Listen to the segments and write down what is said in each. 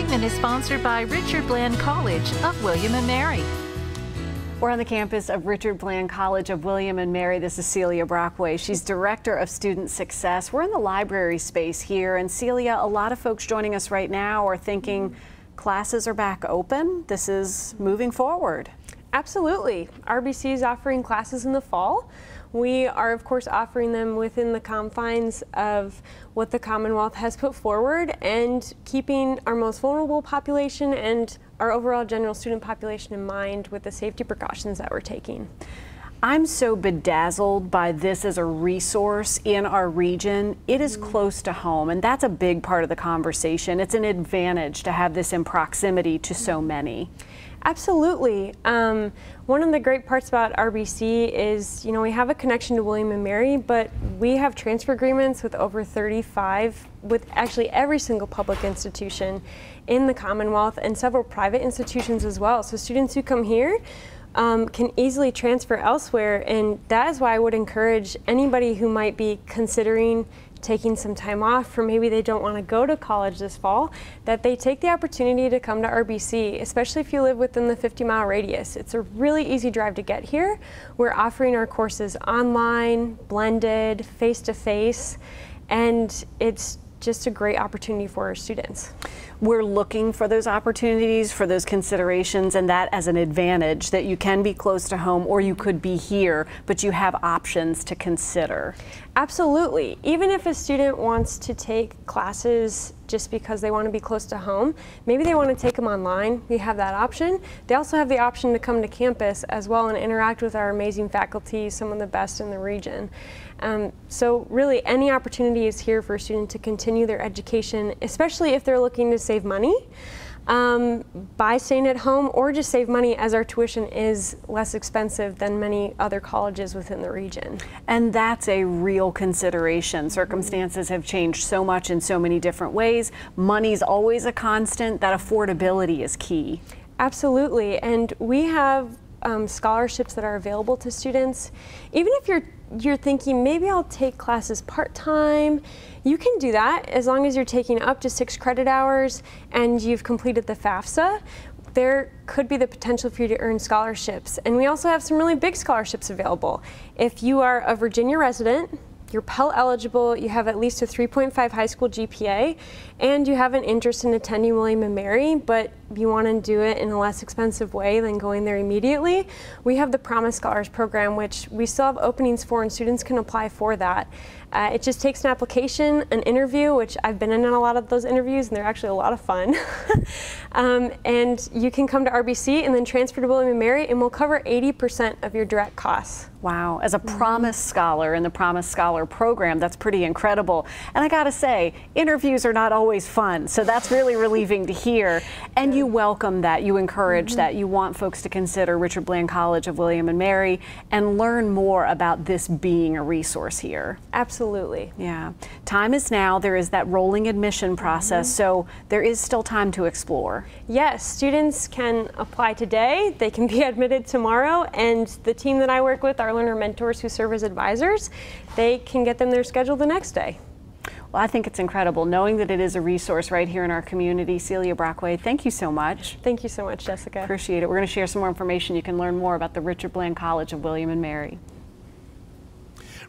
segment is sponsored by Richard Bland College of William and Mary. We're on the campus of Richard Bland College of William and Mary. This is Celia Brockway. She's Director of Student Success. We're in the library space here. And Celia, a lot of folks joining us right now are thinking classes are back open. This is moving forward. Absolutely. RBC is offering classes in the fall. We are, of course, offering them within the confines of what the Commonwealth has put forward and keeping our most vulnerable population and our overall general student population in mind with the safety precautions that we're taking. I'm so bedazzled by this as a resource in our region. It is close to home, and that's a big part of the conversation. It's an advantage to have this in proximity to so many. Absolutely. Um, one of the great parts about RBC is, you know, we have a connection to William and Mary, but we have transfer agreements with over 35, with actually every single public institution in the Commonwealth and several private institutions as well. So students who come here um, can easily transfer elsewhere. And that is why I would encourage anybody who might be considering taking some time off or maybe they don't want to go to college this fall, that they take the opportunity to come to RBC, especially if you live within the 50 mile radius. It's a really easy drive to get here. We're offering our courses online, blended, face to face, and it's just a great opportunity for our students we're looking for those opportunities, for those considerations, and that as an advantage that you can be close to home or you could be here, but you have options to consider. Absolutely. Even if a student wants to take classes just because they want to be close to home, maybe they want to take them online, we have that option. They also have the option to come to campus as well and interact with our amazing faculty, some of the best in the region. Um, so really any opportunity is here for a student to continue their education, especially if they're looking to save money um, by staying at home or just save money as our tuition is less expensive than many other colleges within the region. And that's a real consideration. Circumstances have changed so much in so many different ways. Money's always a constant. That affordability is key. Absolutely. And we have um, scholarships that are available to students. Even if you're you're thinking maybe I'll take classes part-time, you can do that as long as you're taking up to six credit hours and you've completed the FAFSA. There could be the potential for you to earn scholarships. And we also have some really big scholarships available. If you are a Virginia resident, you're Pell eligible, you have at least a 3.5 high school GPA, and you have an interest in attending William & Mary, but you want to do it in a less expensive way than going there immediately, we have the Promise Scholars Program, which we still have openings for, and students can apply for that. Uh, it just takes an application, an interview, which I've been in a lot of those interviews, and they're actually a lot of fun. um, and you can come to RBC and then transfer to William & Mary, and we'll cover 80% of your direct costs. Wow, as a mm -hmm. Promise Scholar in the Promise Scholar program, that's pretty incredible. And I gotta say, interviews are not always fun, so that's really relieving to hear. And you welcome that, you encourage mm -hmm. that, you want folks to consider Richard Bland College of William and Mary and learn more about this being a resource here. Absolutely. Yeah. Time is now. There is that rolling admission process, mm -hmm. so there is still time to explore. Yes, students can apply today, they can be admitted tomorrow, and the team that I work with, our learner mentors who serve as advisors, they can get them their schedule the next day. Well, I think it's incredible knowing that it is a resource right here in our community. Celia Brockway, thank you so much. Thank you so much, Jessica. Appreciate it. We're going to share some more information. You can learn more about the Richard Bland College of William and Mary.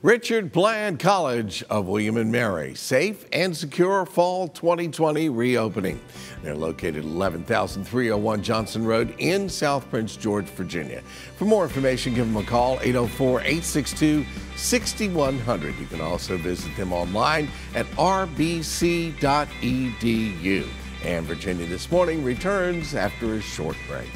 Richard Bland College of William and Mary. Safe and secure fall 2020 reopening. They're located 11301 Johnson Road in South Prince George, Virginia. For more information, give them a call 804-862-6100. You can also visit them online at rbc.edu. And Virginia This Morning returns after a short break.